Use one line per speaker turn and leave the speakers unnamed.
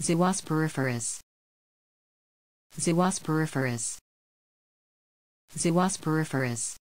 Zuas periferis. Zuas periferis. Zuas periferis.